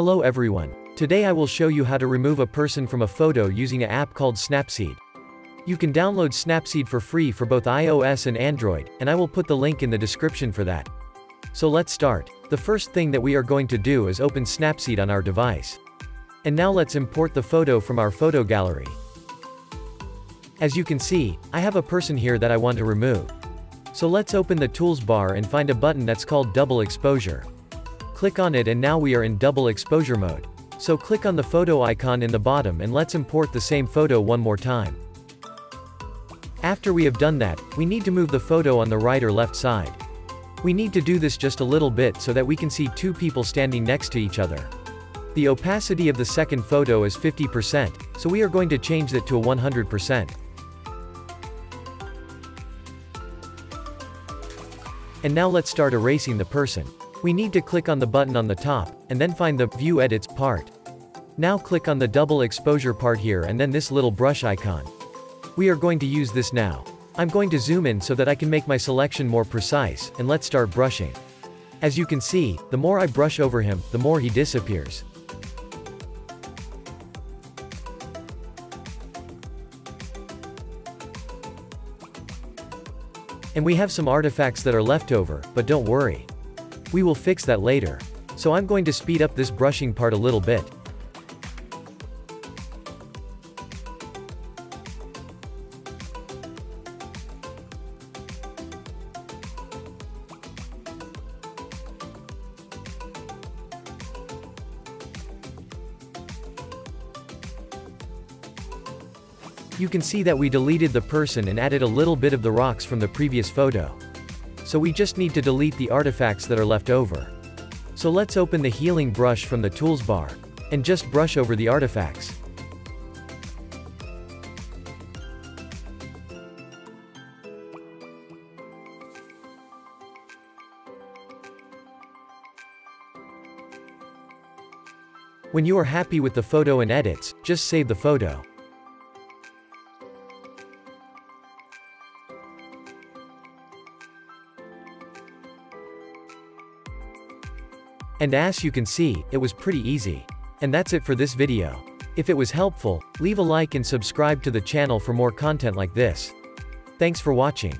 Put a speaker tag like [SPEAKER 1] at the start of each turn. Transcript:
[SPEAKER 1] Hello everyone. Today I will show you how to remove a person from a photo using an app called Snapseed. You can download Snapseed for free for both iOS and Android, and I will put the link in the description for that. So let's start. The first thing that we are going to do is open Snapseed on our device. And now let's import the photo from our photo gallery. As you can see, I have a person here that I want to remove. So let's open the tools bar and find a button that's called double exposure. Click on it and now we are in double exposure mode. So click on the photo icon in the bottom and let's import the same photo one more time. After we have done that, we need to move the photo on the right or left side. We need to do this just a little bit so that we can see two people standing next to each other. The opacity of the second photo is 50%, so we are going to change that to a 100%. And now let's start erasing the person. We need to click on the button on the top, and then find the View Edits part. Now click on the double exposure part here and then this little brush icon. We are going to use this now. I'm going to zoom in so that I can make my selection more precise, and let's start brushing. As you can see, the more I brush over him, the more he disappears. And we have some artifacts that are left over, but don't worry. We will fix that later. So I'm going to speed up this brushing part a little bit. You can see that we deleted the person and added a little bit of the rocks from the previous photo. So we just need to delete the artifacts that are left over. So let's open the healing brush from the tools bar. And just brush over the artifacts. When you are happy with the photo and edits, just save the photo. And as you can see, it was pretty easy. And that's it for this video. If it was helpful, leave a like and subscribe to the channel for more content like this. Thanks for watching.